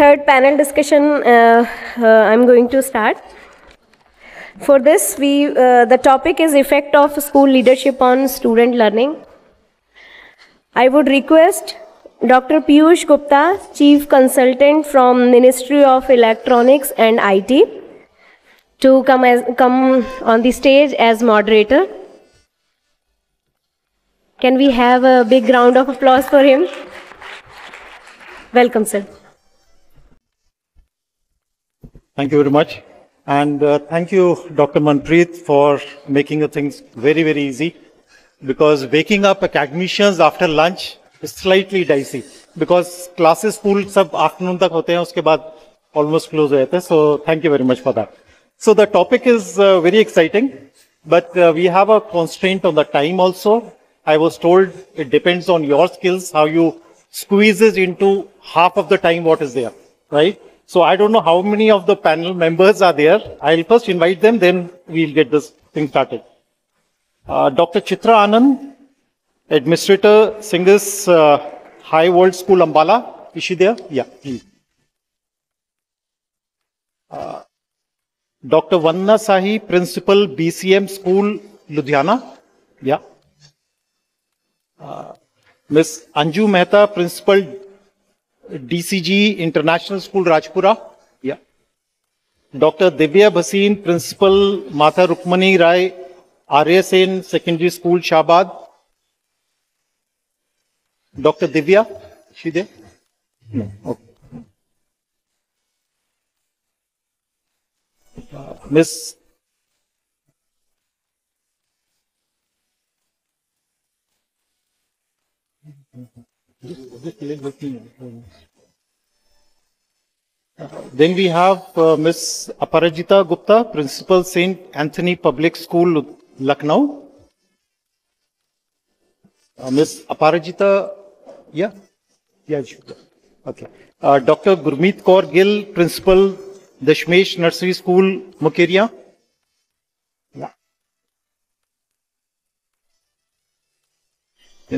third panel discussion uh, uh, I'm going to start. For this, we uh, the topic is effect of school leadership on student learning. I would request Dr. Piyush Gupta, Chief Consultant from Ministry of Electronics and IT, to come as come on the stage as moderator. Can we have a big round of applause for him? Welcome, sir. Thank you very much. And uh, thank you, Dr. Manpreet, for making the things very, very easy. Because waking up academicians after lunch is slightly dicey. Because classes full sub afternoon tak hote hain, uske baad almost close ho. So thank you very much for that. So the topic is uh, very exciting, but uh, we have a constraint on the time also. I was told it depends on your skills, how you squeezes into half of the time what is there, right? So I don't know how many of the panel members are there. I'll first invite them, then we'll get this thing started. Uh, Dr. Chitra Anand, Administrator, Singus uh, High World School, Ambala. Is she there? Yeah, please. Uh, Dr. Vanna Sahi, Principal, BCM School, Ludhiana. Yeah. Uh, Ms. Anju Mehta, Principal, DCG international school Rajpura या doctor Divya Bhasin principal Mata Rukmani Rai Aryasen secondary school Shahbad doctor Divya Sridev miss Then we have uh, Miss Aparajita Gupta, Principal St. Anthony Public School, Lucknow. Uh, Miss Aparajita, yeah? Yeah. Okay. Uh, Dr. Gurmeet Kaur Gill, Principal, Dashmesh Nursery School, Mukeria.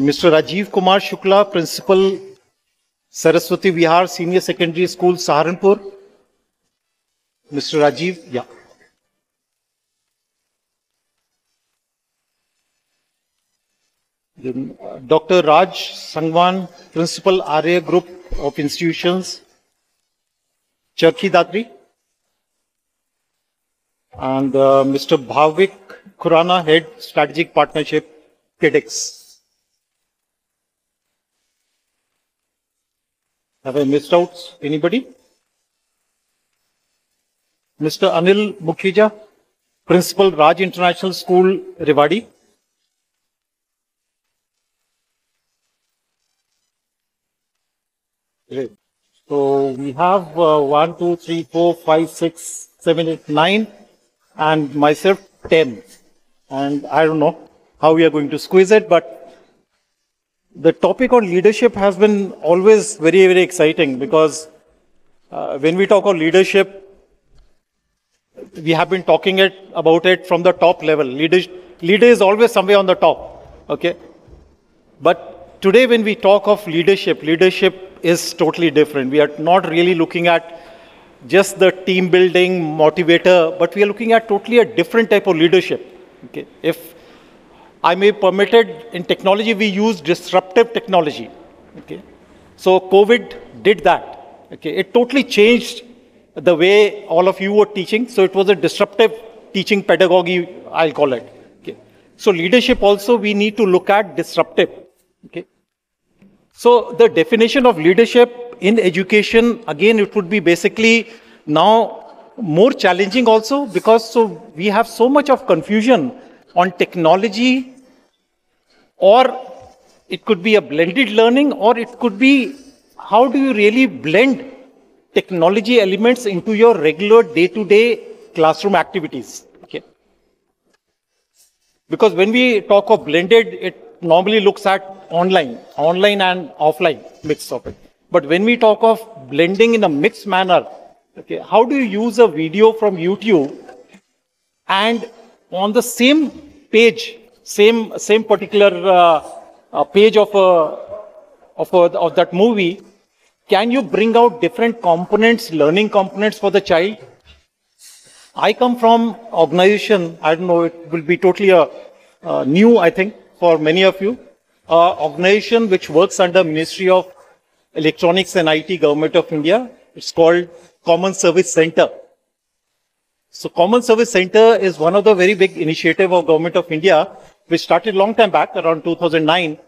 Mister Rajeev Kumar Shukla, principal Saraswati Vihar, senior secondary school, Saharanpur. Mister Rajeev, या। Doctor Raj Sangwan, principal Arya group of institutions. Charkhi Dadri. And uh, mister Bhavik Khurana head strategic partnership Kedex Have I missed out anybody? Mr. Anil Mukhija, Principal Raj International School, Rewadi. Great. So we have uh, one, two, three, four, five, six, seven, eight, nine, and myself ten. And I don't know how we are going to squeeze it, but the topic on leadership has been always very, very exciting because uh, when we talk of leadership, we have been talking it about it from the top level. Leader, leader is always somewhere on the top. Okay, but today when we talk of leadership, leadership is totally different. We are not really looking at just the team building motivator, but we are looking at totally a different type of leadership. Okay, if I may permitted in technology, we use disruptive technology. Okay, so COVID did that. Okay, it totally changed the way all of you were teaching. So it was a disruptive teaching pedagogy, I'll call it. Okay, so leadership also we need to look at disruptive. Okay, so the definition of leadership in education, again, it would be basically now more challenging also because so we have so much of confusion on technology or it could be a blended learning or it could be how do you really blend technology elements into your regular day-to-day classroom activities? Okay. Because when we talk of blended it normally looks at online online and offline mix of it. But when we talk of blending in a mixed manner okay how do you use a video from youtube and on the same page same same particular uh, uh, page of a, of of that movie can you bring out different components, learning components for the child? I come from organization, I don't know, it will be totally a, uh, new, I think, for many of you. Uh, organization which works under Ministry of Electronics and IT, Government of India. It's called Common Service Center. So Common Service Center is one of the very big initiative of Government of India, which started long time back, around 2009,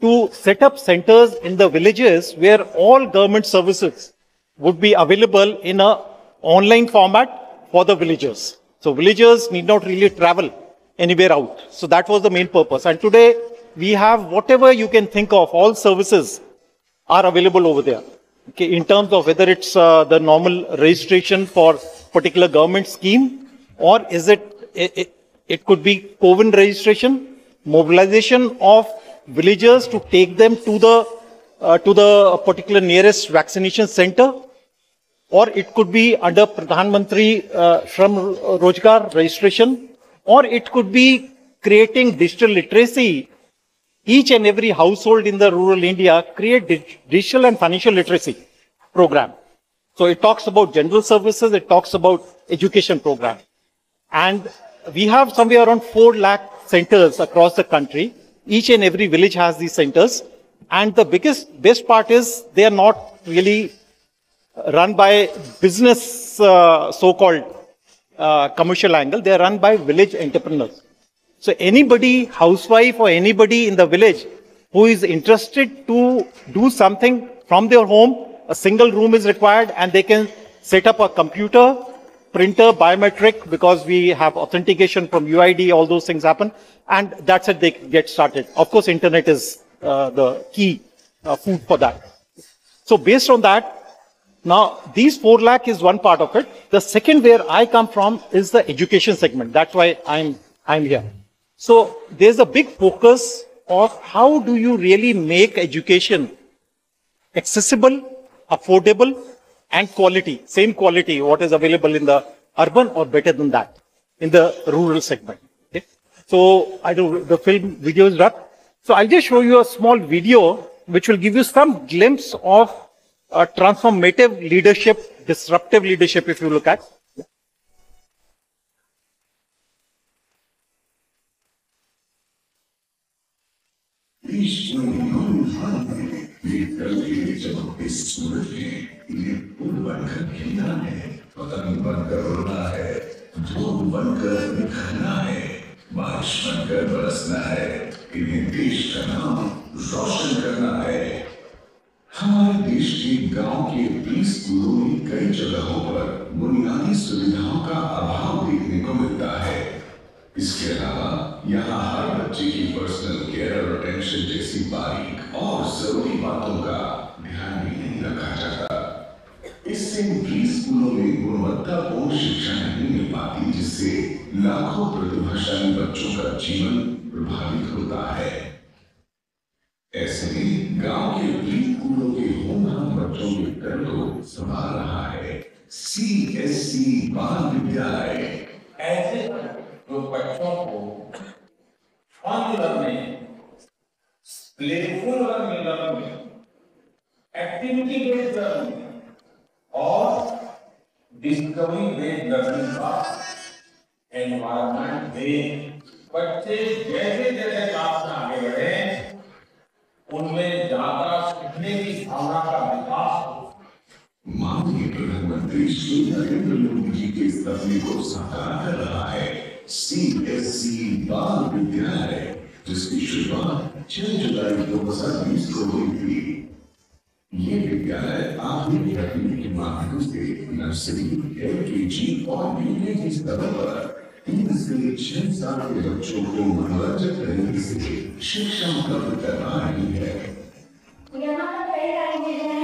to set up centers in the villages where all government services would be available in a online format for the villagers. So villagers need not really travel anywhere out. So that was the main purpose. And today we have whatever you can think of, all services are available over there. Okay, in terms of whether it's uh, the normal registration for particular government scheme, or is it, it, it, could be COVID registration, mobilization of villagers to take them to the, uh, to the particular nearest vaccination center, or it could be under Pradhan Mantri uh, Shram Rojgar registration, or it could be creating digital literacy each and every household in the rural India create digital and financial literacy program. So it talks about general services, it talks about education program. And we have somewhere around 4 lakh centers across the country. Each and every village has these centers. And the biggest, best part is they are not really run by business, uh, so-called uh, commercial angle. They are run by village entrepreneurs. So anybody, housewife or anybody in the village who is interested to do something from their home, a single room is required and they can set up a computer, printer, biometric because we have authentication from UID, all those things happen. And that's it, they get started. Of course, internet is uh, the key uh, food for that. So based on that, now these 4 lakh is one part of it. The second where I come from is the education segment. That's why I'm, I'm here. So there's a big focus of how do you really make education accessible, affordable, and quality, same quality, what is available in the urban or better than that in the rural segment. Okay? So I do the film video is up. So I'll just show you a small video which will give you some glimpse of uh, transformative leadership, disruptive leadership if you look at. सूरज है ये पुल बनकर खिलना है पतंग बनकर उड़ना है जो बनकर निखरना है बारिश बनकर बरसना है इन्हें देश का नाम रोशन करना है हमारे देश के गाँव के स्कूलों में कई जगहों पर बुनियादी सुविधाओं का अभाव देखने को मिलता है। इसके अलावा, यहाँ हर बच्चे की पर्सनल केयर और अटेंशन जैसी बारीक और ज़रूरी बातों का ध्यान भी नहीं रखा जाता। इससे प्री स्कूलों में गुणवत्तापूर्ण शिक्षा नहीं मिल पाती, जिससे लाखों प्रतिभाशाली बच्चों का जीवन प्रभावित होता है। ऐसे में गाँव के प्री स्कूलों के होमहाम बच्चों के कर को संभाल रहा है। सी एस सी बाल विद्यालय। ऐसे जो बच्चों को fun learning playful learning activity based learning और डिस्कवरी बेस्ड लर्निंग का एनवायरमेंट दे बच्चे जैसे जैसे क्लास में आगे बढ़े उनमें ज़्यादा सीखने की भावना का विकास हो माननीय प्रधानमंत्री श्री नरेंद्र मोदी जी के सपने को साकार कर रहा है। सी एस सी बाल विद्यालय जिसकी शुरुआत छह जुलाई दो हज़ार बीस को हुई थी। ये विद्यालय आधुनिक तकनीक के माध्यम से नर्सरी एल के जी और यूकेजी स्तर पर तीन से छह साल के बच्चों को मनोरंजक तरीके से शिक्षा उपलब्ध करवा रही है। यहाँ पर कई सारी हैं।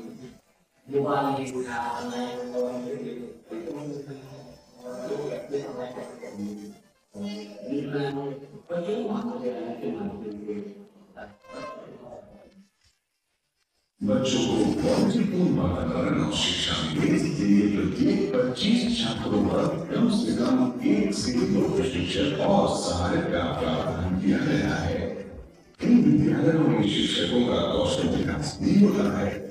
बच्चों को पॉजिटिव वातावरण और शिक्षा देने के लिए प्रत्येक 25 छात्रों पर कम से कम एक से दो प्रशिक्षक और सहायक का प्रावधान किया गया है। इन विद्यालयों में शिक्षकों का कौशल विकास भी होता है।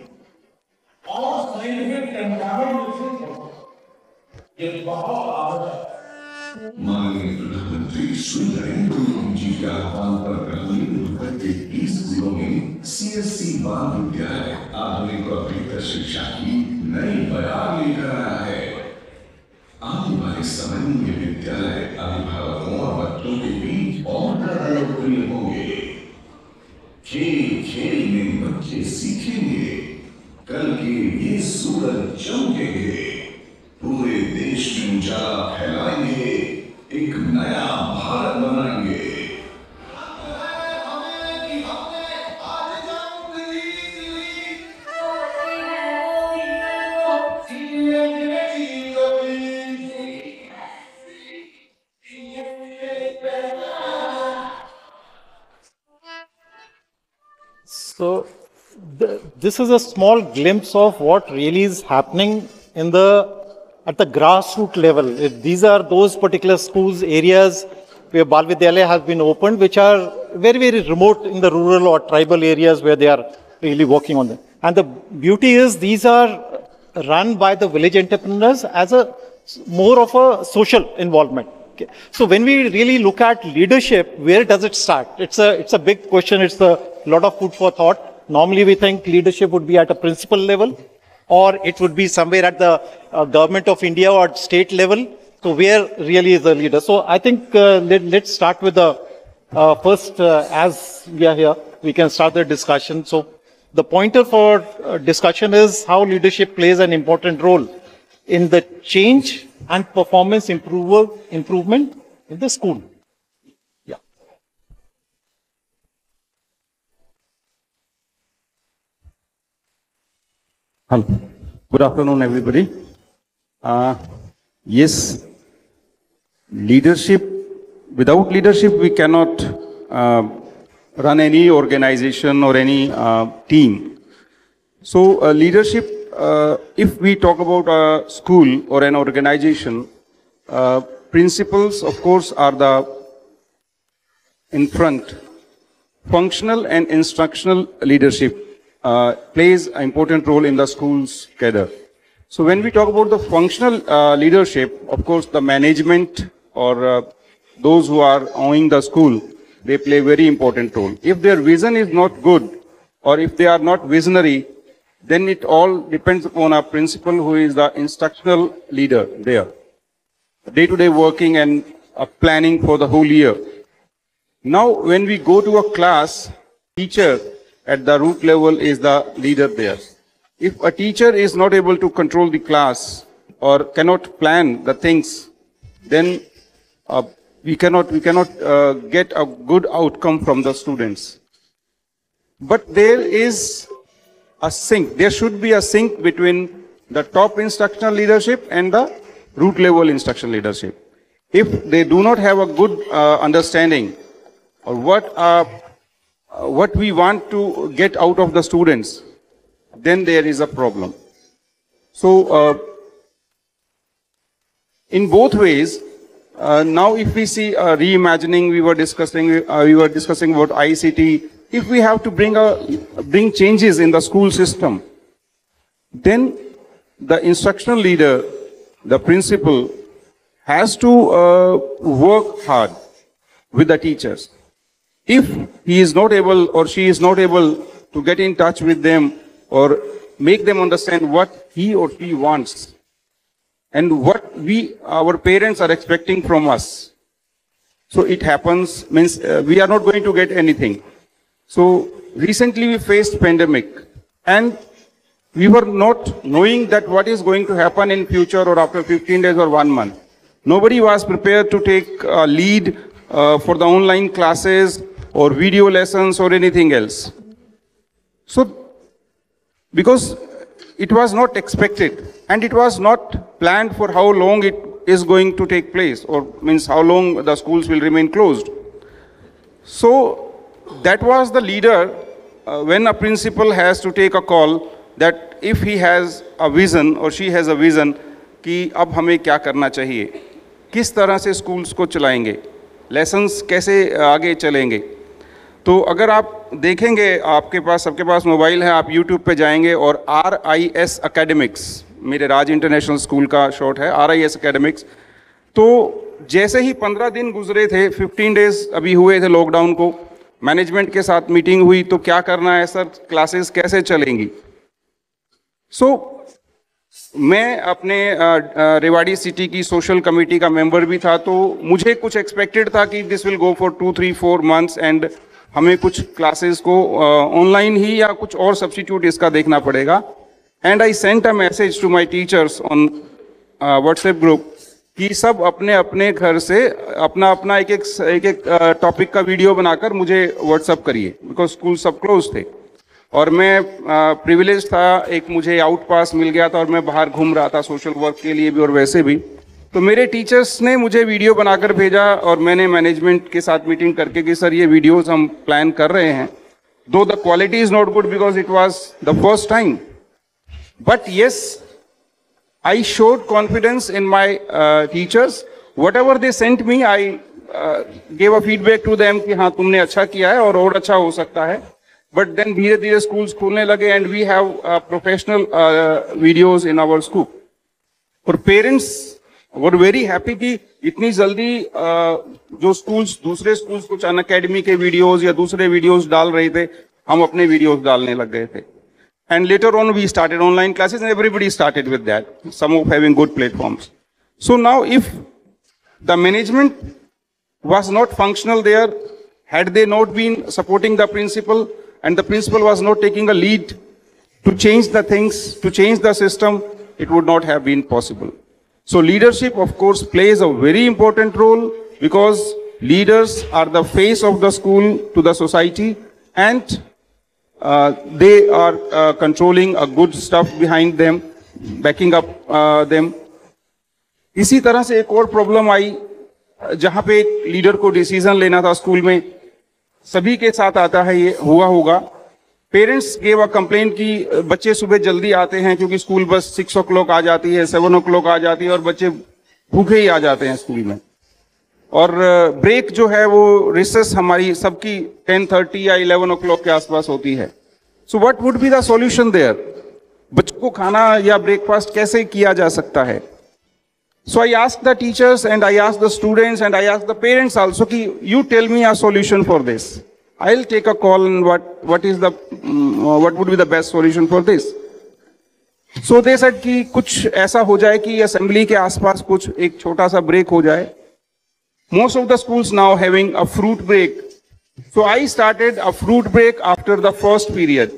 और साइंटिफिक टेम्परामेंट विकसित हो ये बहुत आवश्यक माननीय प्रधानमंत्री, श्री नरेंद्र मोदी जी के आह्वान पर ग्रामीण उत्तर के बीस जिलों में सीएससी बाल विद्यालय, आधुनिक और बेहतर शिक्षा की नई बयान लेकर आया है। आने वाले समय में ये विद्यालय अभिभावकों और बच्चों के बीच और ज़्यादा लोकप्रिय होंगे। खेल खेल में बच्चे के सूरज चमकेंगे पूरे देश में उजाला फैलाएँगे एक नया this is a small glimpse of what really is happening in the at the grassroots level. It- These are those particular schools, areas where Bal Vidyalaya has been opened, which are very, very remote in the rural or tribal areas where they are really working on them. And the beauty is these are run by the village entrepreneurs as a more of a social involvement. Okay. So when we really look at leadership, where does it start? It's a, it's a big question. It's a lot of food for thought. Normally we think leadership would be at a principal level or it would be somewhere at the uh, government of India or state level. So where really is the leader? So I think uh, let, let's start with the uh, first, uh, as we are here, we can start the discussion. So the pointer for uh, discussion is how leadership plays an important role in the change and performance improver, improvement in the school. Hello. Good afternoon, everybody. Uh, yes, leadership, without leadership, we cannot uh, run any organization or any uh, team. So, uh, leadership, uh, if we talk about a school or an organization, uh, principles, of course, are the in front. Functional and instructional leadership uh, plays an important role in the school's cadre. So when we talk about the functional uh, leadership, of course, the management or uh, those who are owning the school, they play very important role. If their vision is not good or if they are not visionary, then it all depends upon a principal who is the instructional leader there. Day-to-day working and uh, planning for the whole year. Now, when we go to a class, teacher at the root level is the leader there. If a teacher is not able to control the class or cannot plan the things, then uh, we cannot, we cannot uh, get a good outcome from the students. But there is a sync. There should be a sync between the top instructional leadership and the root level instructional leadership. If they do not have a good uh, understanding or what uh, what we want to get out of the students, then there is a problem. So, uh, in both ways, uh, now if we see uh, reimagining, we were discussing, uh, we were discussing about ICT. If we have to bring a, bring changes in the school system, then the instructional leader, the principal, has to uh, work hard with the teachers. If he is not able or she is not able to get in touch with them or make them understand what he or she wants and what we, our parents are expecting from us. So it happens, means uh, we are not going to get anything. So recently we faced pandemic and we were not knowing that what is going to happen in future or after 15 days or one month. Nobody was prepared to take a lead uh, for the online classes or video lessons or anything else. So, because it was not expected and it was not planned for how long it is going to take place or means how long the schools will remain closed. So, that was the leader uh, when a principal has to take a call that if he has a vision or she has a vision कि अब हमें क्या करना चाहिए किस तरह से schools को चलाएंगे लेसन्स कैसे आगे चलेंगे तो अगर आप देखेंगे आपके पास सबके पास मोबाइल है आप यूट्यूब पे जाएँगे और आर आई एस अकेडमिक्स मेरे राज इंटरनेशनल स्कूल का शॉर्ट है आर आई एस अकेडमिक्स तो जैसे ही पंद्रह दिन गुजरे थे फिफ्टीन डेज़ अभी हुए थे लॉकडाउन को मैनेजमेंट के साथ मीटिंग हुई तो क्या करना है सर? क्लासेस कैसे चलेंगी? सो so, मैं अपने रेवाड़ी सिटी की सोशल कमेटी का मेंबर भी था तो मुझे कुछ एक्सपेक्टेड था कि this will go for two three four months and हमें कुछ क्लासेस को ऑनलाइन ही या कुछ और सब्सटीट्यूट इसका देखना पड़ेगा। And I sent a message to my teachers on WhatsApp group कि सब अपने अपने घर से अपना अपना एक एक एक एक टॉपिक का वीडियो बनाकर मुझे व्हाट्सअप करिए। बिकॉज़ स्कूल सब क्लोज थे। और मैं प्रिविलेज था, एक मुझे आउट पास मिल गया था और मैं बाहर घूम रहा था सोशल वर्क के लिए भी और वैसे भी। तो मेरे टीचर्स ने मुझे वीडियो बनाकर भेजा और मैंने मैनेजमेंट के साथ मीटिंग करके कि, सर, ये वीडियोस हम प्लान कर रहे हैं। Though the quality is not good because it was the first time but yes I showed confidence in my teachers whatever they sent me I gave a feedback to them कि हाँ तुमने अच्छा किया है और और अच्छा हो सकता है। बट देन धीरे धीरे स्कूल्स खोलने लगे and we have professional videos in our school और पेरेंट्स वर वेरी हैप्पी कि इतनी जल्दी जो स्कूल्स दूसरे स्कूल्स कुछ अन अकेडमी के वीडियोज़ या दूसरे वीडियोज़ डाल रहे थे, हम अपने वीडियोज़ डालने लग गए थे। And later on we started online classes and everybody started with that some of having good platform so now if the management was not functional there had they not been supporting the principal and the principal was not taking a lead to change the things to change the system it would not have been possible So leadership, of course, plays a very important role because leaders are the face of the school to the society and uh, they are uh, controlling a good stuff behind them, backing up uh, them. इसी तरह से एक और problem आई जहाँ पे leader को decision लेना था स्कूल में सभी के साथ आता है ये हुआ होगा पेरेंट्स गेव अ कंप्लेन कि बच्चे सुबह जल्दी आते हैं क्योंकि स्कूल बस सिक्स ओ क्लॉक आ जाती है सेवन ओ क्लॉक आ जाती है और बच्चे भूखे ही आ जाते हैं स्कूल में। और ब्रेक जो है वो रिसेस हमारी सबकी टेन थर्टी या इलेवन ओ क्लॉक के आसपास होती है। So what would be the solution there बच्चों को खाना या ब्रेकफास्ट कैसे किया जा सकता है? So I ask the teachers and I ask the students and I ask the parents also, ki, you tell me a solution for this. I'll take a call on what, what is the, um, what would be the best solution for this. So they said कि कुछ ऐसा हो जाए कि assembly के आसपास कुछ एक छोटा सा ब्रेक हो जाए Most of the schools now having a fruit break So I started a fruit break after the first period.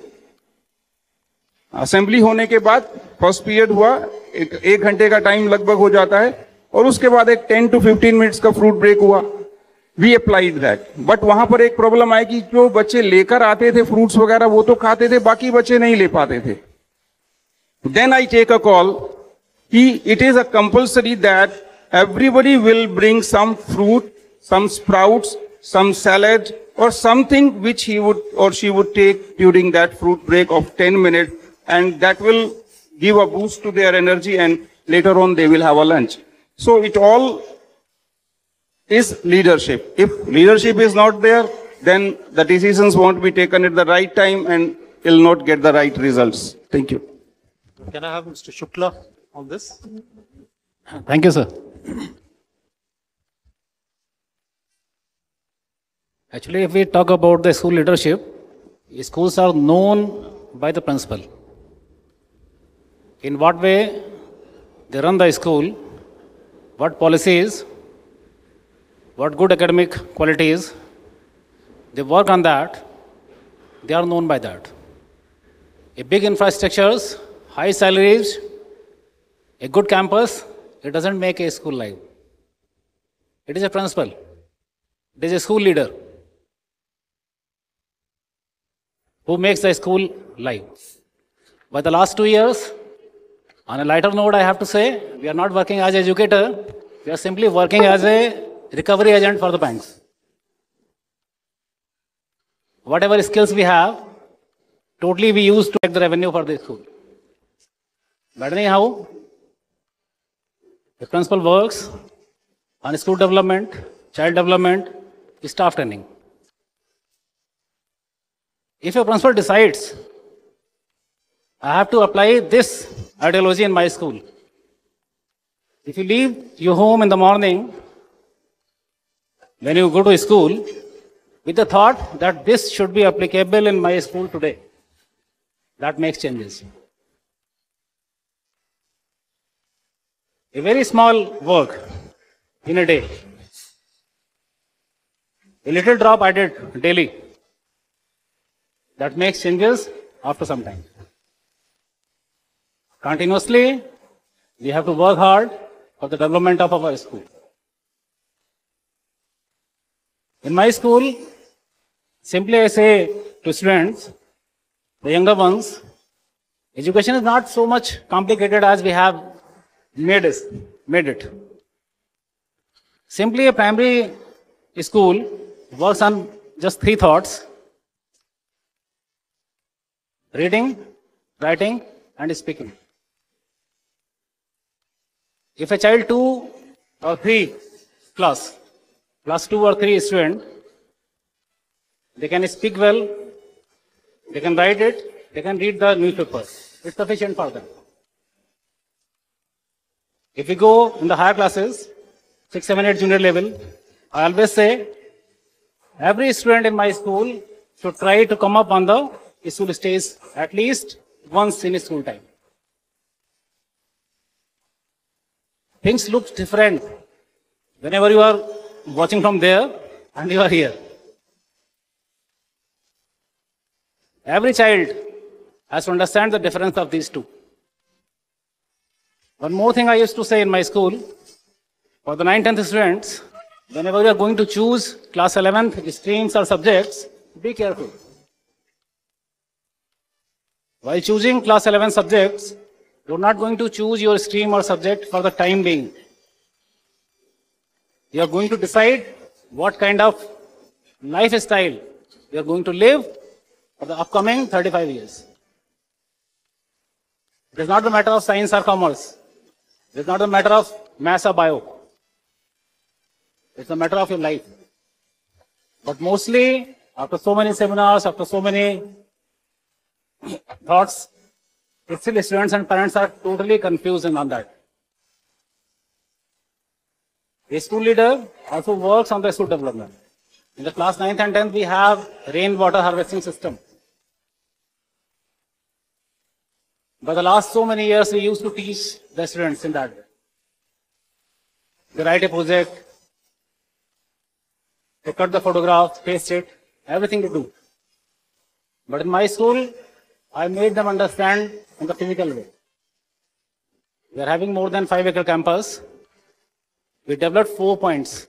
Assembly होने के बाद फ़र्स्ट पीरियड हुआ एक, एक घंटे का टाइम लगभग हो जाता है और उसके बाद एक 10 टू 15 मिनट्स का फ्रूट ब्रेक हुआ वी अप्लाइड दैट बट वहाँ पर एक प्रॉब्लम आएगी जो बच्चे लेकर आते थे फ्रूट्स वगैरह, वो तो खाते थे, बाकी बच्चे नहीं ले पाते थे। Then I take a call कि it is a compulsory that everybody will bring some fruit some sprout some salad और समथिंग विच ही वुड और she would take during that fruit break of ten minute and that will give a boost to their energy and later on they will have a lunch so it all is leadership. If leadership is not there, then the decisions won't be taken at the right time and will not get the right results. Thank you. Can I have Mr. Shukla on this? Thank you, sir. Actually, if we talk about the school leadership, schools are known by the principal. In what way they run the school, what policies, what good academic qualities, they work on that, they are known by that. A big infrastructures, high salaries, a good campus, it doesn't make a school life. It is a principal. It is a school leader who makes the school live. By the last two years, on a lighter note, I have to say, we are not working as educator. We are simply working as a recovery agent for the banks. Whatever skills we have, totally we use to make the revenue for the school. But anyhow, the principal works on school development, child development, staff training. If a principal decides, I have to apply this ideology in my school. If you leave your home in the morning, when you go to school, with the thought that this should be applicable in my school today, that makes changes. A very small work in a day. A little drop added daily. That makes changes after some time. Continuously, we have to work hard for the development of our school. In my school, simply I say to students, the younger ones, education is not so much complicated as we have made it. Made it. Simply a primary school works on just three thoughts reading, writing, and speaking. If a child two or three class, class two or three students, they can speak well, they can write it, they can read the newspaper. It's sufficient for them. If we go in the higher classes, 6, 7, 8 junior level, I always say every student in my school should try to come up on the school stage at least once in school time. Things look different whenever you are watching from there and you are here. Every child has to understand the difference of these two. One more thing I used to say in my school, for the 9th, 10th students, whenever you are going to choose class 11th streams or subjects, be careful. While choosing class 11 subjects, you're not going to choose your stream or subject for the time being. You are going to decide what kind of lifestyle you are going to live for the upcoming 35 years. It is not a matter of science or commerce. It is not a matter of mass or bio. It's a matter of your life. But mostly, after so many seminars, after so many thoughts, still students and parents are totally confused on that. A school leader also works on the school development. In the class 9th and 10th, we have rainwater harvesting system. But the last so many years, we used to teach the students in that. They write a project, they cut the photograph, paste it, everything to do. But in my school, I made them understand in the physical way. We are having more than five acre campus. We developed four points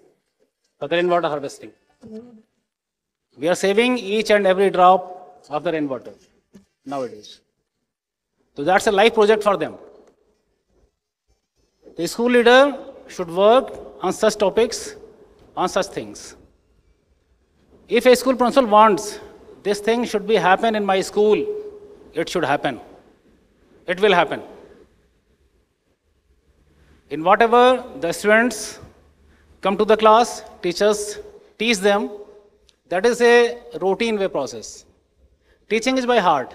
for the rainwater harvesting. We are saving each and every drop of the rainwater nowadays. So that's a life project for them. The school leader should work on such topics, on such things. If a school principal wants this thing should be happen in my school, it should happen. It will happen. In whatever the students come to the class, teachers teach them, that is a routine way process. Teaching is by heart.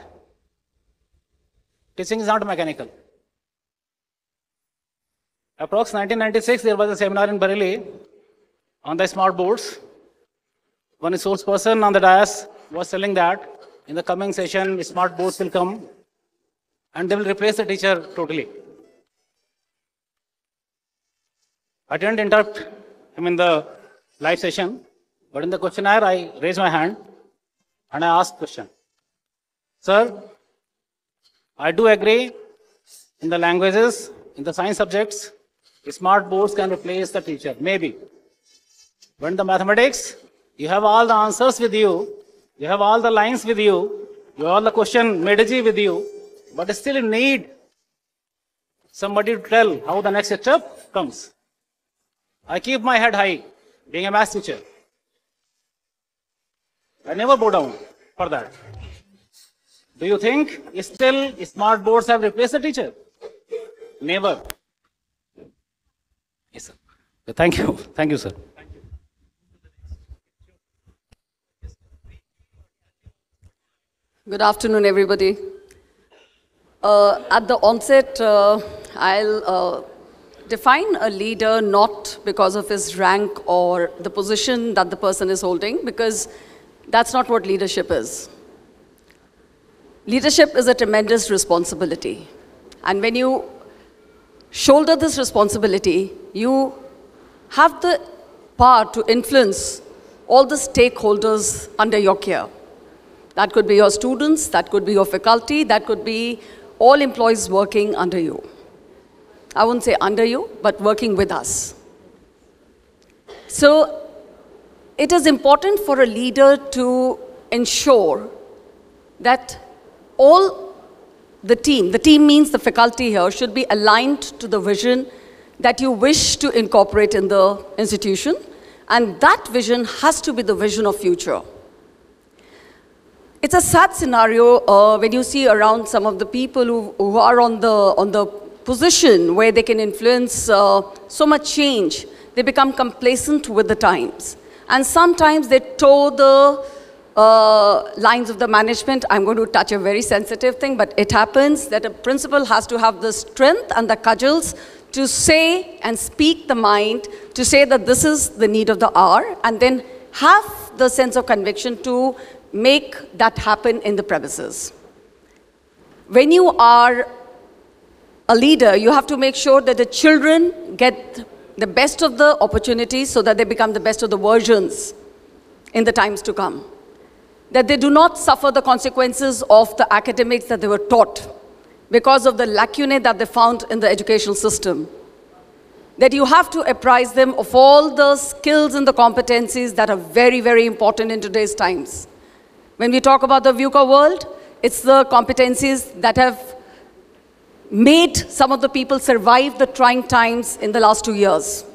Teaching is not mechanical. Approx 1996, there was a seminar in Bareilly on the smart boards. One resource person on the dais was telling that in the coming session, smart boards will come and they will replace the teacher totally. I didn't interrupt him in the live session, but in the questionnaire, I raised my hand and I asked question. Sir, I do agree in the languages, in the science subjects, smart boards can replace the teacher, maybe. But in the mathematics, you have all the answers with you, you have all the lines with you, you have all the question methodology with you, but still you need somebody to tell how the next step comes. I keep my head high, being a math teacher. I never bow down for that. Do you think still smart boards have replaced the teacher? Never. Yes, sir. Thank you. Thank you, sir. Good afternoon, everybody. Uh, at the onset, uh, I'll uh, define a leader not because of his rank or the position that the person is holding, because that's not what leadership is. Leadership is a tremendous responsibility. And when you shoulder this responsibility, you have the power to influence all the stakeholders under your care. That could be your students, that could be your faculty, that could be all employees working under you. I won't say under you, but working with us. So it is important for a leader to ensure that all the team, the team means the faculty here, should be aligned to the vision that you wish to incorporate in the institution. And that vision has to be the vision of future. It's a sad scenario uh, when you see around some of the people who, who are on the, on the position where they can influence uh, so much change, they become complacent with the times. And sometimes they toe the uh, lines of the management. I'm going to touch a very sensitive thing, but it happens that a principal has to have the strength and the cudgels to say and speak the mind, to say that this is the need of the hour, and then have the sense of conviction to make that happen in the premises. When you are a leader, you have to make sure that the children get the best of the opportunities so that they become the best of the versions in the times to come. That they do not suffer the consequences of the academics that they were taught because of the lacunae that they found in the educational system. That you have to apprise them of all the skills and the competencies that are very, very important in today's times. When we talk about the VUCA world, it's the competencies that have made some of the people survive the trying times in the last two years.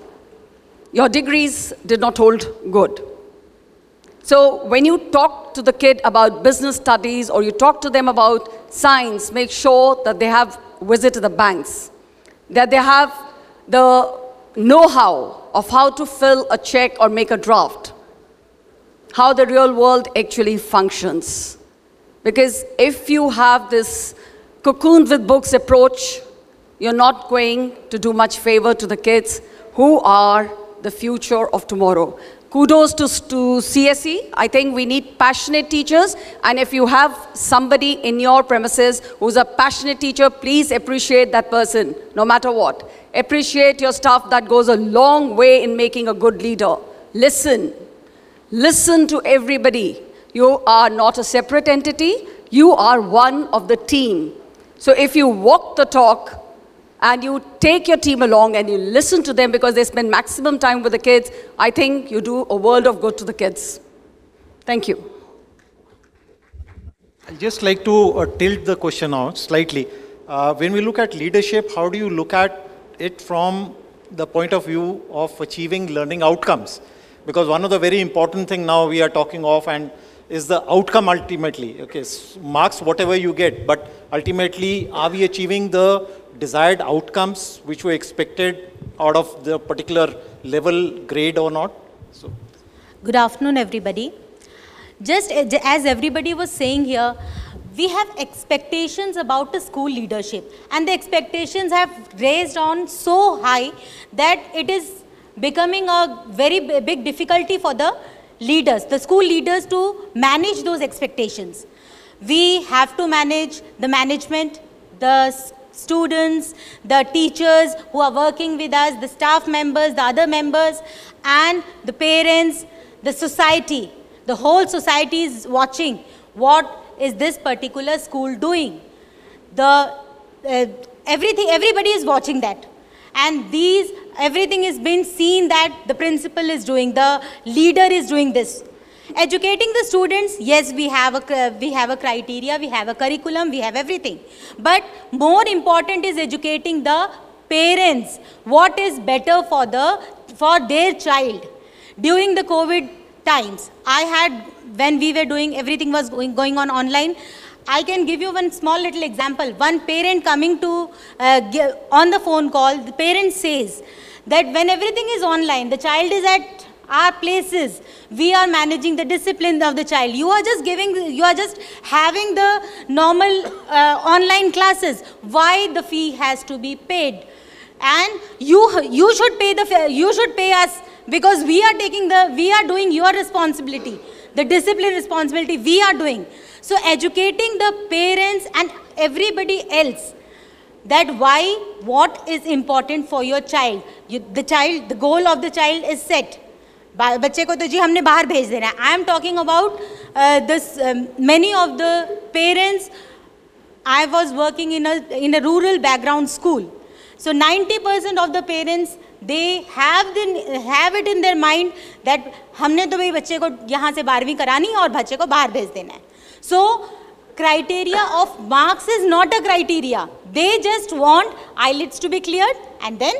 Your degrees did not hold good. So when you talk to the kid about business studies or you talk to them about science, make sure that they have visited the banks, that they have the know-how of how to fill a check or make a draft, how the real world actually functions. Because if you have this cocoon with books approach, you're not going to do much favor to the kids who are the future of tomorrow. Kudos to, to CSC. I think we need passionate teachers. And if you have somebody in your premises who's a passionate teacher, please appreciate that person, no matter what. Appreciate your staff. That goes a long way in making a good leader. Listen. Listen to everybody. You are not a separate entity, you are one of the team. So if you walk the talk and you take your team along and you listen to them because they spend maximum time with the kids, I think you do a world of good to the kids. Thank you. I'd just like to uh, tilt the question out slightly. Uh, when we look at leadership, how do you look at it from the point of view of achieving learning outcomes? Because one of the very important thing now we are talking of and is the outcome ultimately. Okay, marks whatever you get, but ultimately, are we achieving the desired outcomes which were expected out of the particular level grade or not? So. Good afternoon, everybody. Just eh, as everybody was saying here, we have expectations about the school leadership, and the expectations have raised on so high that it is becoming a very big difficulty for the leaders, the school leaders, to manage those expectations. We have to manage the management, the students, the teachers who are working with us, the staff members, the other members, and the parents, the society. The whole society is watching what is this particular school doing. The uh, everything, everybody is watching that, and these everything is being seen that the principal is doing, the leader is doing this. Educating the students, yes, we have a we have a criteria, we have a curriculum, we have everything, but more important is educating the parents. What is better for the for their child during the COVID times? I had when we were doing everything was going, going on online. I can give you one small little example. One parent coming to uh, on the phone call, the parent says that when everything is online, the child is at our places. We are managing the discipline of the child. You are just giving you are just having the normal uh, online classes. Why the fee has to be paid? And you you should pay the you should pay us because we are taking the we are doing your responsibility. The discipline responsibility we are doing so educating the parents and everybody else that why what is important for your child you, the child the goal of the child is set बा- बच्चे को तो जी हमने बाहर भेज देना है I am talking about this many of the parents I was working in a, in a rural background school. So 90% of the parents, they have, the, have it in their mind that हमने तो भाई बच्चे को यहाँ से बारहवीं करानी है और बच्चे को बाहर भेज देना है so criteria of marks is not a criteria. They just want IELTS to be cleared and then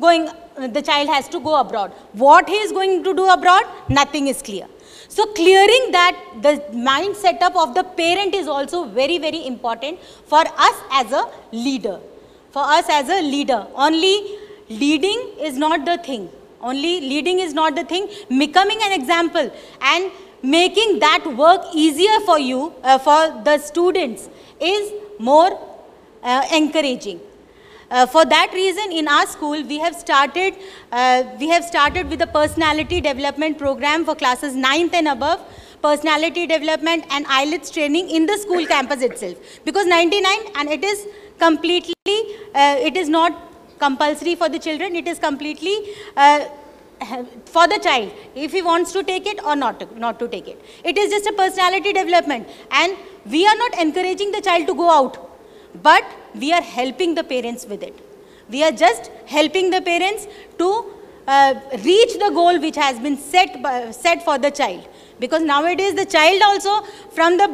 going, the child has to go abroad. What he is going to do abroad, nothing is clear. So clearing that, the mind setup of the parent is also very, very important for us as a leader. For us as a leader, only leading is not the thing. Only leading is not the thing. Becoming an example and making that work easier for you, uh, for the students, is more uh, encouraging. Uh, for that reason, in our school, we have started uh, we have started with a personality development program for classes 9th and above, personality development and IELTS training in the school campus itself. Because 99 and it is completely uh, it is not compulsory for the children. It is completely uh, for the child if he wants to take it or not to, not to take it. It is just a personality development. And we are not encouraging the child to go out but we are helping the parents with it. We are just helping the parents to uh, reach the goal which has been set by, set for the child. Because nowadays the child also from the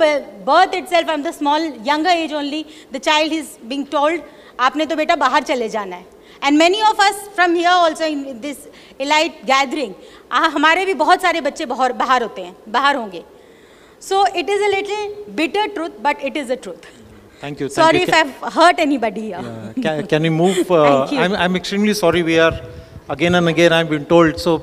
birth itself from the small younger age only the child is being told aapne to beta bahar chale jana hai And many of us from here also in this elite gathering, आ, हमारे भी बहुत सारे बच्चे बाहर बाहर होते हैं, बाहर होंगे. So it is a little bitter truth, but it is a truth. Thank you. Thank Sorry you. if Can- I've hurt anybody here. Uh, can, can we move? Uh, Thank you. I'm, I'm extremely sorry. We are again and again. I've been told. So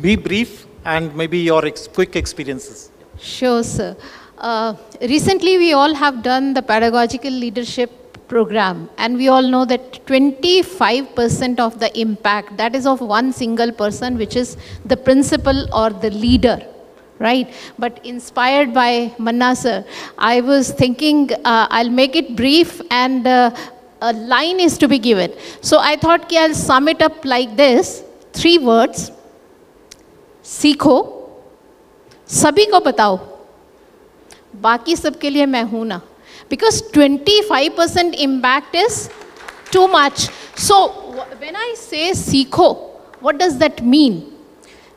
be brief and maybe your ex- quick experiences. Sure, sir. Uh, recently, we all have done the pedagogical leadership program, and we all know that 25% of the impact that is of one single person, which is the principal or the leader. Right, but inspired by Manna sir, I was thinking uh, I'll make it brief and uh, a line is to be given. So I thought कि I'll sum it up like this: three words. सीखो सभी को बताओ बाकी सबके लिए मैं हूं ना because 25% impact is too much. So when i say सीखो what does that mean?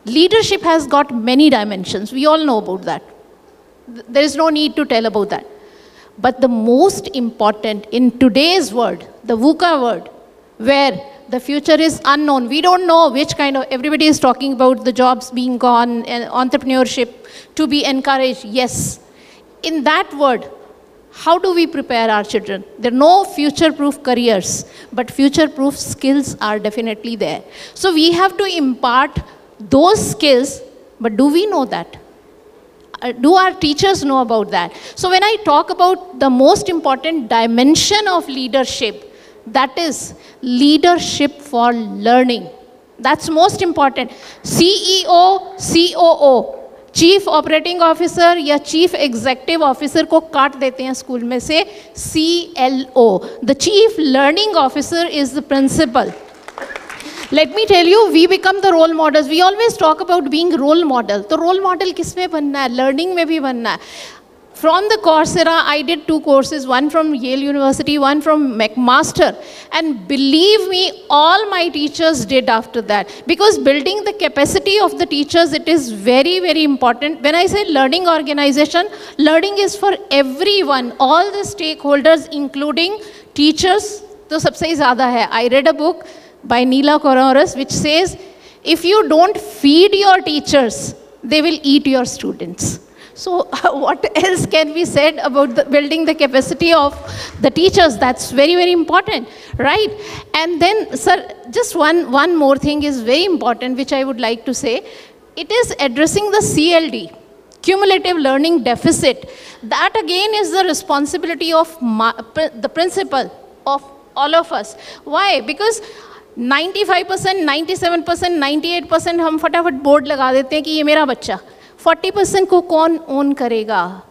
Leadership has got many dimensions. We all know about that. There is no need to tell about that. But the most important in today's world, the VUCA world, where the future is unknown, we don't know which kind of, everybody is talking about the jobs being gone and entrepreneurship to be encouraged. Yes. In that world, how do we prepare our children? There are no future proof careers, but future proof skills are definitely there. So we have to impart those skills, but do we know that? Uh, do our teachers know about that? So, when I talk about the most important dimension of leadership, that is leadership for learning. That's most important. CEO, COO, chief operating officer या chief executive officer को काट देते हैं school में से C L O the chief learning officer is the principal let me tell you we become the role model we always talk about being role model तो role model किसमें बनना है? लर्निंग में भी बनना है. From the Coursera, I did two courses, one from Yale University, one from McMaster. And believe me, all my teachers did after that. Because building the capacity of the teachers, it is very, very important. When I say learning organization, learning is for everyone, all the stakeholders, including teachers. So, सबसे ज़्यादा है. I read a book by Neila Connors which says, if you don't feed your teachers, they will eat your students. So, what else can be said about the building the capacity of the teachers? That's very, very important, right? And then, sir, just one, one more thing is very important, which I would like to say. It is addressing the CLD, cumulative learning deficit. That again is the responsibility of ma- pr- the principal of all of us. Why? Because 95 percent ninety seven percent ninety eight percent हम फटाफट board लगा देते हैं कि ये मेरा बच्चा forty percent को कौन ओन करेगा?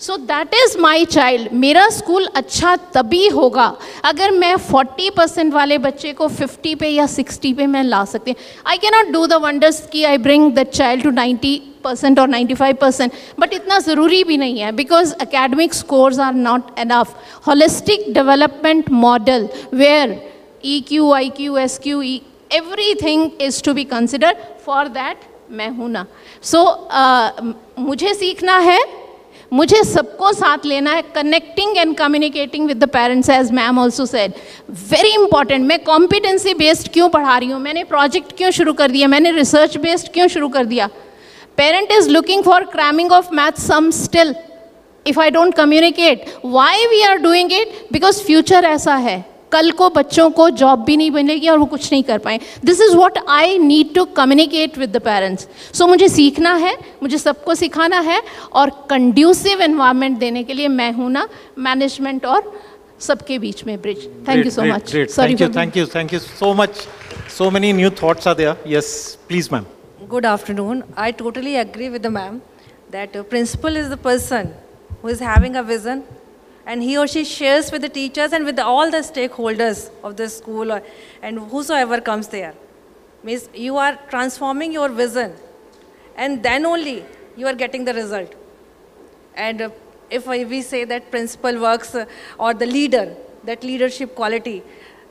So that is my child मेरा स्कूल अच्छा तभी होगा अगर मैं फोर्टी परसेंट वाले बच्चे को फिफ्टी पे या सिक्सटी पे मैं ला सकती हूँ। I cannot do the wonders कि I bring the child to ninety percent और नाइन्टी फाइव परसेंट बट इतना ज़रूरी भी नहीं है because academic scores are not enough holistic development model where E Q I EQ, IQ, SQ, e, everything is to be considered. For that, मैं हूँ ना। सो so, मुझे सीखना है मुझे सबको साथ लेना है connecting and communicating with the parents as ma'am also said very important मैं कॉम्पिटेंसी बेस्ड क्यों पढ़ा रही हूँ? मैंने प्रोजेक्ट क्यों शुरू कर दिया? मैंने रिसर्च बेस्ड क्यों शुरू कर दिया? Parent is looking for cramming of math sum still if I don't communicate why we are doing it because future ऐसा है। कल को बच्चों को जॉब भी नहीं मिलेगी और वो कुछ नहीं कर पाए। This is what I need to communicate with the parents so मुझे सीखना है मुझे सबको सिखाना है और कंड्यूसिव एनवायरमेंट देने के लिए मैं हूँ ना मैनेजमेंट और सबके बीच में bridge thank you so much thank thank you thank you so much so many new thoughts are there yes please ma'am good afternoon I totally agree with the ma'am that principal is the person who is having a vision and he or she shares with the teachers and with all the stakeholders of the school or, and whosoever comes there. Means you are transforming your vision and then only you are getting the result. And uh, if we say that principal works uh, or the leader, that leadership quality,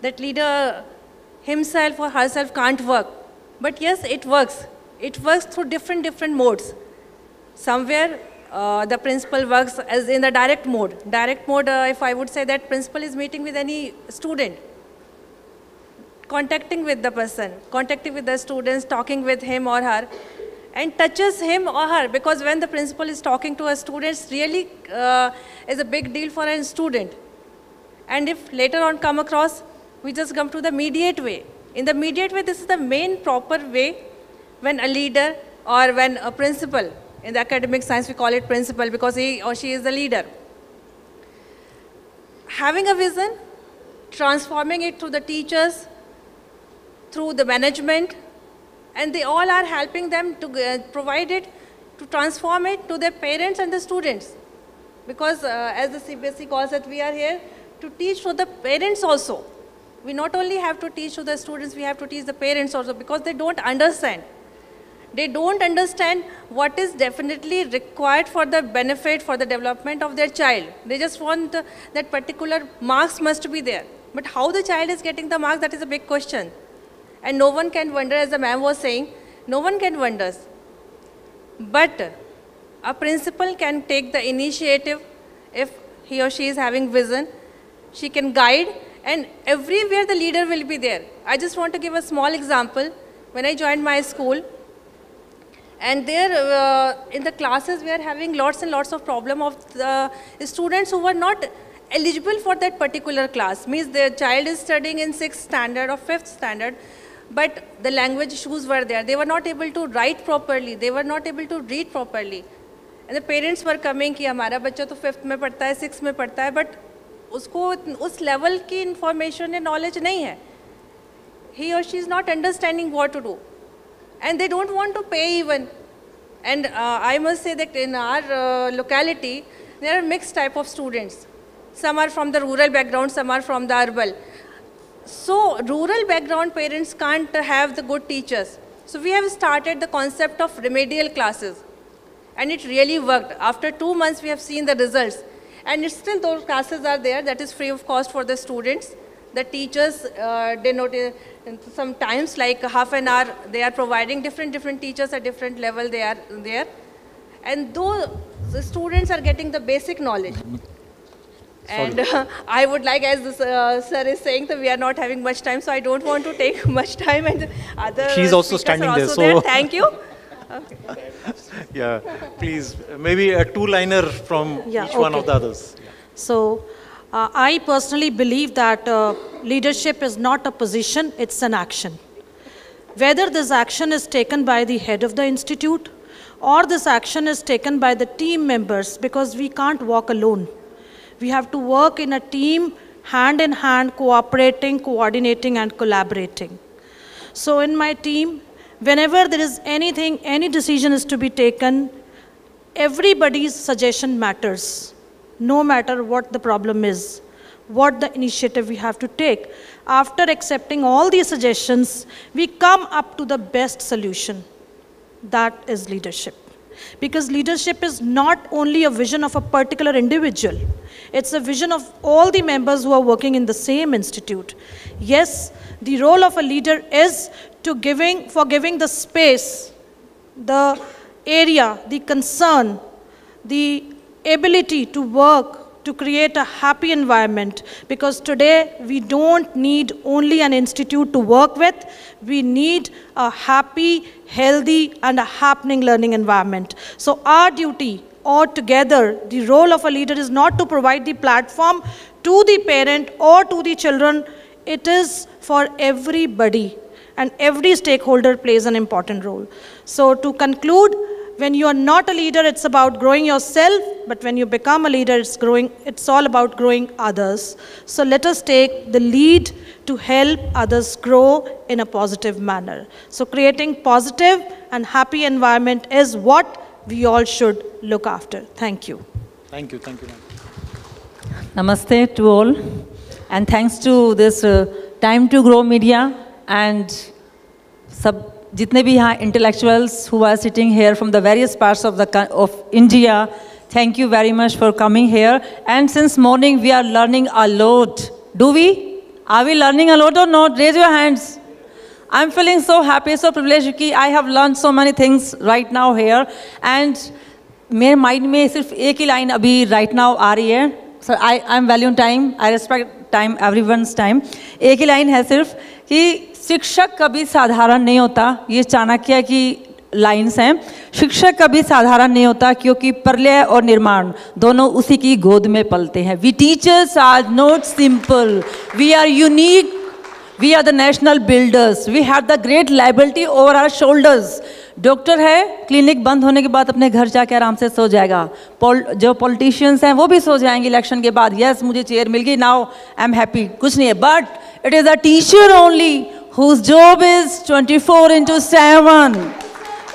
that leader himself or herself can't work. But yes, it works. It works through different, different modes. Somewhere uh, the principal works as in the direct mode. Direct mode, uh, if I would say that principal is meeting with any student, contacting with the person, contacting with the students, talking with him or her, and touches him or her because when the principal is talking to a student, really uh, is a big deal for a student. And if later on come across, we just come to the mediate way. In the mediate way, this is the main proper way when a leader or when a principal, in the academic science we call it principal because he or she is the leader. Having a vision, transforming it through the teachers, through the management, and they all are helping them to uh, provide it, to transform it to their parents and the students. Because uh, as the CBSE calls it, we are here to teach to the parents also. We not only have to teach to the students, we have to teach the parents also because they don't understand. They don't understand what is definitely required for the benefit, for the development of their child. They just want that particular marks must be there. But how the child is getting the marks, that is a big question. And no one can wonder, as the ma'am was saying, no one can wonder. But a principal can take the initiative if he or she is having vision. She can guide, and everywhere the leader will be there. I just want to give a small example. When I joined my school, and there uh, in the classes we are having lots and lots of problem of the students who were not eligible for that particular class. Means their child is studying in sixth standard or fifth standard, but the language issues were there. They were not able to write properly. They were not able to read properly. And the parents were coming कि हमारा बच्चा तो fifth में पढ़ता है six में पढ़ता है बट उसको उस लेवल की इंफॉर्मेशन या नॉलेज नहीं है he or she is not understanding what to do and they don't want to pay even. And uh, i must say that in our uh, locality there are mixed type of students. Some are from the rural background some are from the urban. So rural background parents can't have the good teachers. So we have started the concept of remedial classes. And it really worked. After 2 months we have seen the results. And still those classes are there that is free of cost for the students the teachers uh, denote sometimes like half an hour they are providing different different teachers at different level they are there and though the students are getting the basic knowledge and uh, i would like as this, uh, sir is saying that we are not having much time so i don't want to take much time and other She's also standing are there, also so- thank you Yeah, please, maybe a two-liner from Yeah, each one of the others. Yeah. So, uh, I personally believe that uh, leadership is not a position, it's an action. Whether this action is taken by the head of the institute or this action is taken by the team members, because we can't walk alone. We have to work in a team, hand in hand, cooperating, coordinating, and collaborating. So, in my team, whenever there is anything, any decision is to be taken, everybody's suggestion matters, no matter what the problem is, what the initiative we have to take. After accepting all these suggestions, we come up to the best solution. That is leadership. Because leadership is not only a vision of a particular individual, it's a vision of all the members who are working in the same institute. Yes, the role of a leader is to giving for giving the space, the area, the concern, the ability to work to create a happy environment. Because today we don't need only an institute to work with. We need a happy healthy and a happening learning environment. So our duty all together the role of a leader is not to provide the platform to the parent or to the children. It is for everybody. And every stakeholder plays an important role. So to conclude when you are not a leader it's about growing yourself but when you become a leader it's growing it's all about growing others. So let us take the lead to help others grow in a positive manner. So creating positive and happy environment is what we all should look after. Thank you. Thank you, thank you. Namaste to all, and thanks to this uh, Time2Grow Media and सब जितने भी यहाँ intellectuals who are sitting here from the various parts of the of India thank you very much for coming here and since morning we are learning a lot do we are we learning a lot और not raise your hands I am feeling so happy so privilege की I have learn so many things right now here and मेरे mind में सिर्फ़ एक ही line अभी right right now आ रही है। Sir I I am value time I respect time every time एक ही लाइन है सिर्फ़ कि शिक्षक कभी साधारण नहीं होता। ये चाणक्य की लाइंस हैं। शिक्षक कभी साधारण नहीं होता क्योंकि प्रलय और निर्माण दोनों उसी की गोद में पलते हैं। We teachers are not simple we are unique we are the national builders we have the great liability over our shoulders doctor है, क्लिनिक बंद होने के बाद अपने घर जाके आराम से सो जाएगा। पॉल, जो पॉलिटिशियंस हैं, वो भी सो जाएँगे इलेक्शन के बाद। यस मुझे चेयर मिल गई नाउ आई एम हैप्पी कुछ नहीं है but it is a teacher only whose job is twenty four into seven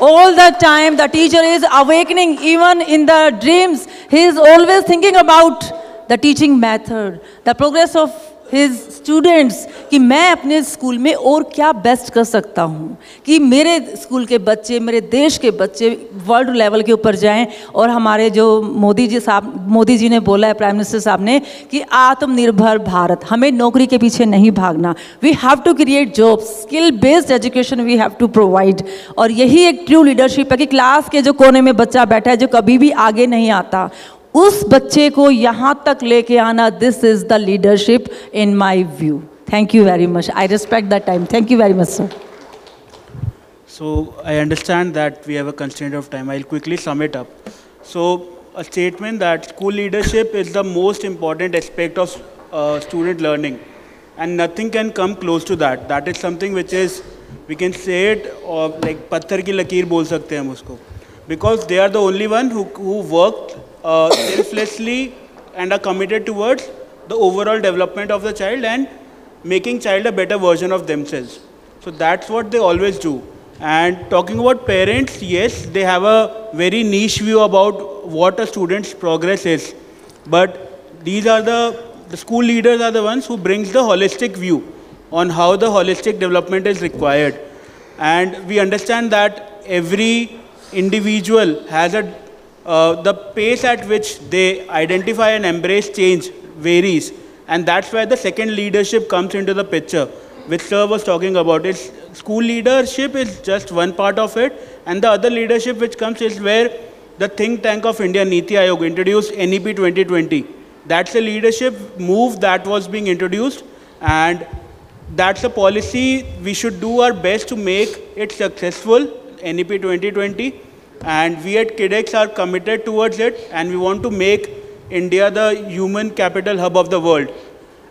all the time the teacher is awakening, even in the dreams, he is always thinking about the teaching method the progress of his students कि मैं अपने school में और क्या best कर सकता हूँ? कि मेरे स्कूल के बच्चे, मेरे देश के बच्चे वर्ल्ड लेवल के ऊपर जाएँ और हमारे जो मोदी जी साहब, मोदी जी ने बोला है प्राइम मिनिस्टर साहब ने कि आत्मनिर्भर भारत, हमें नौकरी के पीछे नहीं भागना। We have to create job skill based education we have to provide और यही एक ट्रू लीडरशिप है कि क्लास के जो कोने में बच्चा बैठा है, जो कभी भी आगे नहीं आता उस बच्चे को यहाँ तक लेके आना this is the leadership in my view thank you very much I respect that time thank you very much sir so I understand that we have a constant of time I quickly sum it up so a statement that school leadership is the most important aspect of student learning and nothing can come close to that that is something which is we can say it like पत्थर की लकीर बोल सकते हैं हम उसको. Because they are the only one who work Uh, selflessly and are committed towards the overall development of the child and making child a better version of themselves. So that's what they always do. And talking about parents, yes, they have a very niche view about what a student's progress is. But these are the, the school leaders are the ones who brings the holistic view on how the holistic development is required. And we understand that every individual has a, uh, the pace at which they identify and embrace change varies. And that's where the second leadership comes into the picture, which Sir was talking about. It's, school leadership is just one part of it, and the other leadership which comes is where the think tank of India, Niti Aayog, introduced NEP 2020. That's a leadership move that was being introduced, and that's a policy we should do our best to make it successful, NEP 2020. And we at KIDEX are committed towards it, and we want to make India the human capital hub of the world.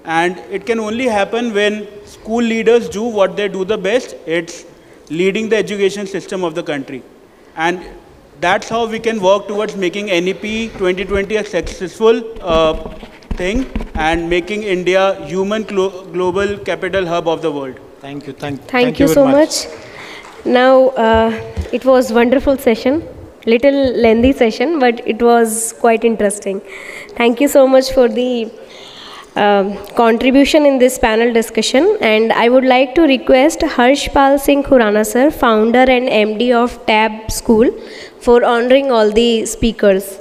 And it can only happen when school leaders do what they do the best. It's leading the education system of the country. And that's how we can work towards making NEP 2020 a successful uh, thing and making India human glo- global capital hub of the world. Thank you. Thank, Thank, you, so much. Now, uh, it was wonderful session. Little lengthy session, but it was quite interesting. Thank you so much for the um, contribution in this panel discussion. And I would like to request Harshpal Singh Khurana sir, founder and MD of TAB School, for honoring all the speakers.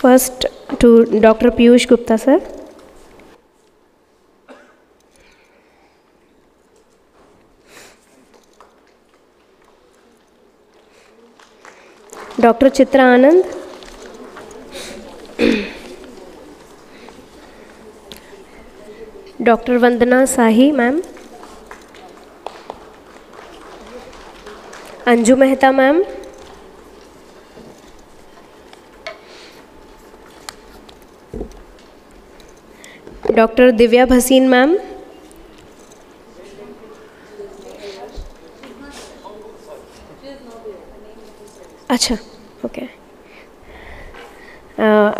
First to Dr. Piyush Gupta sir. Dr. Chitra Anand. Dr. Vandana Sahi, ma'am. Anju Mehta, ma'am. Dr. Divya Bhasin ma'am. अच्छा okay.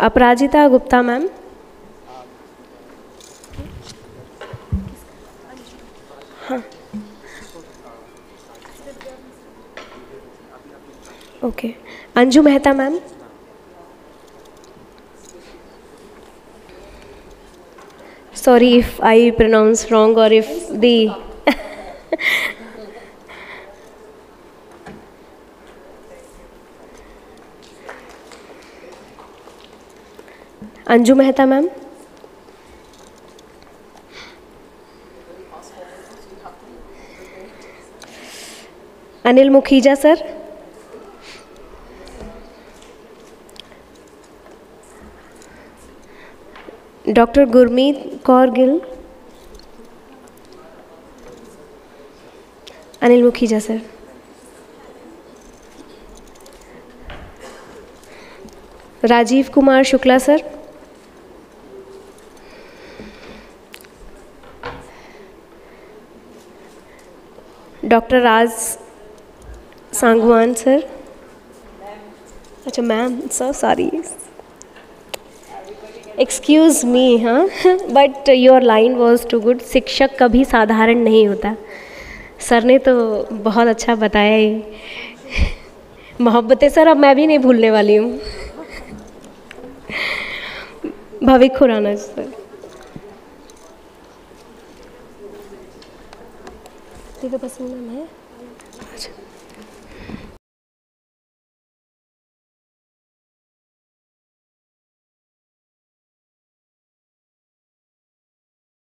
Aparajita Gupta ma'am. हाँ। Okay. Anju Mehta ma'am. Sorry if I pronounce wrong or if the Anju Mehta ma'am Anil Mukhija sir doctor Gurmeet Kaur Gill, Anil Mukhija sir. Rajiv Kumar Shukla sir. Doctor Raj Sangwan sir. अच्छा ma'am, sir sorry excuse me हाँ but your line was too good शिक्षक कभी साधारण नहीं होता। Sir ने तो बहुत अच्छा बताया ही। मोहब्बतें, सर, अब मैं भी नहीं भूलने वाली हूँ। भविक खुराना, सर। तो पसंद है।